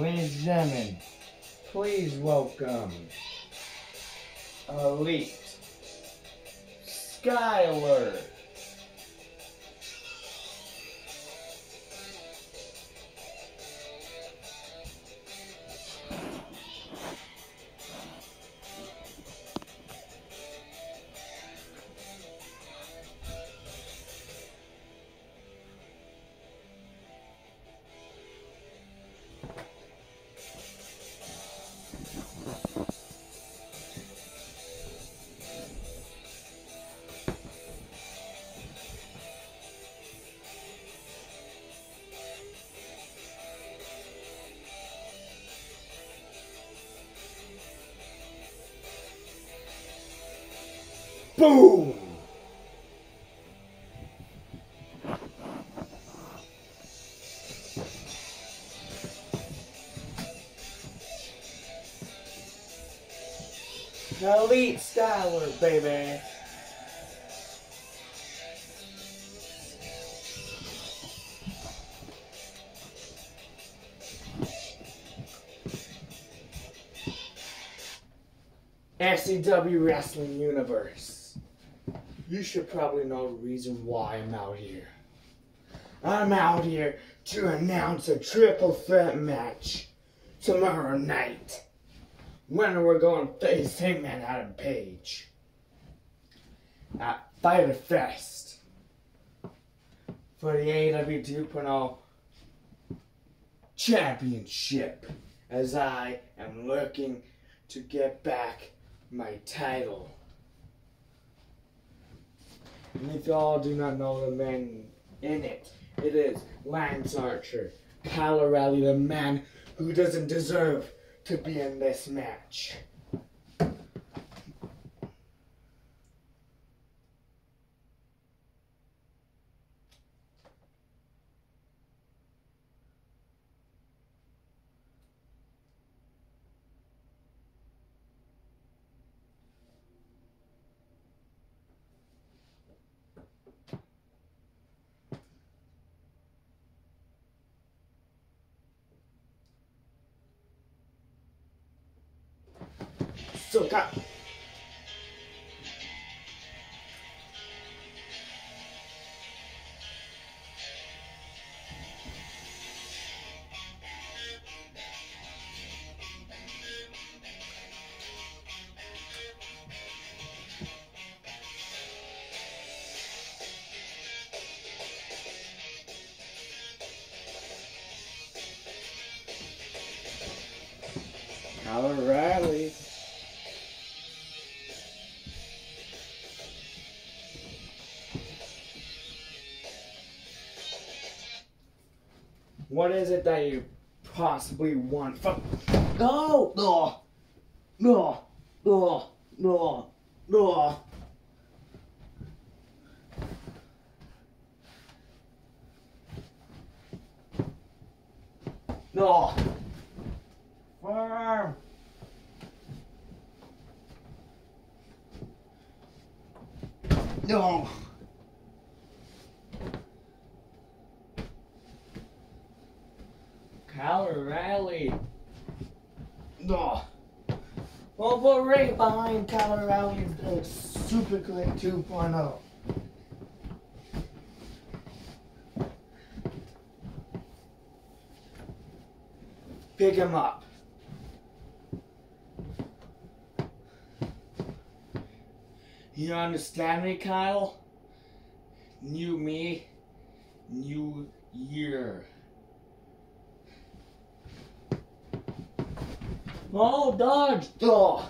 And gentlemen, please welcome Elite Skyler. Boom! Elite Skyler, baby. SCW Wrestling Universe. You should probably know the reason why I'm out here. I'm out here to announce a triple threat match tomorrow night. When we're going to face Hangman Adam Page at Fyter Fest for the AEW 2.0 Championship as I am looking to get back my title. And if y'all do not know the man in it, it is Lance Archer, Kyle O'Reilly, the man who doesn't deserve to be in this match. So, Kyle. What is it that you possibly want? Fuck. No! No! No! No! No! No! No! Farm! No! Kyle O'Reilly. No. Well, we're right behind Kyle O'Reilly is the Super Click 2.0. Pick him up. You understand me, Kyle? New me, new year. Oh, dodge! Oh.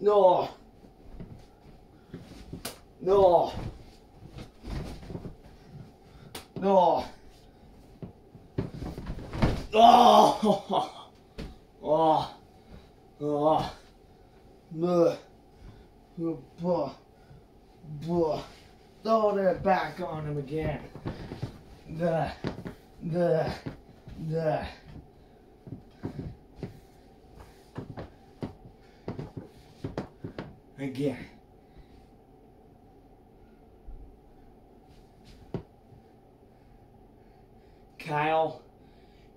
No. No. No. Oh. Oh. Oh. Buh. Buh. Buh. Throw that back on him again. The. The. The. Again. Kyle,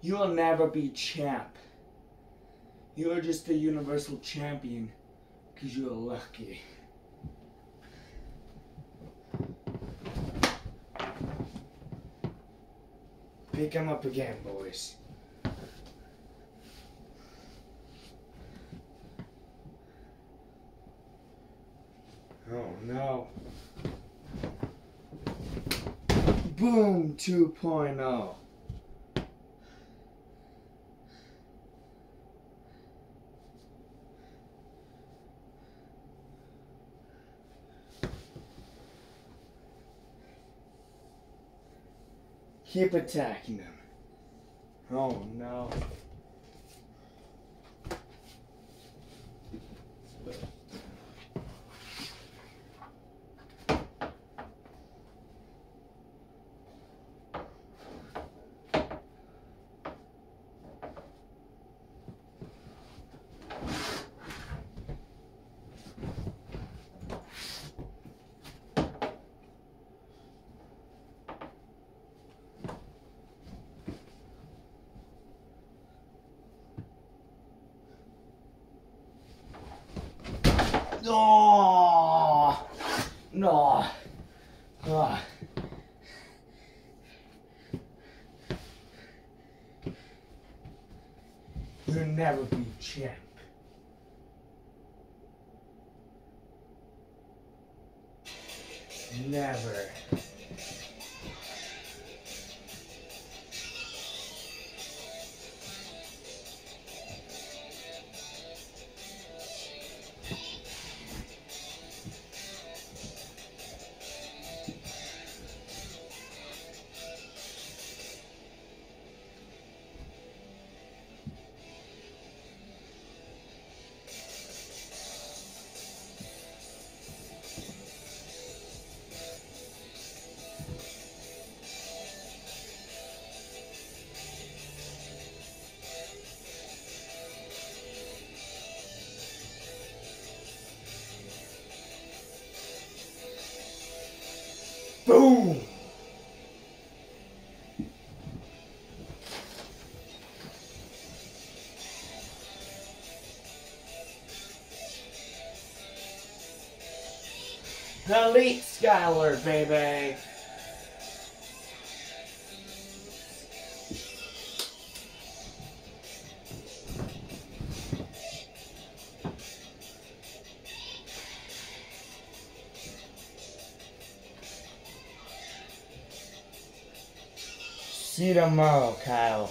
You'll never be champ. You're just a universal champion because you're lucky. Pick him up again, boys. Oh no. Boom 2.0. Keep attacking them. Oh no. No, no, no. You'll never be champ. Never. Boom! Elite Skyler, baby! See you tomorrow, Kyle.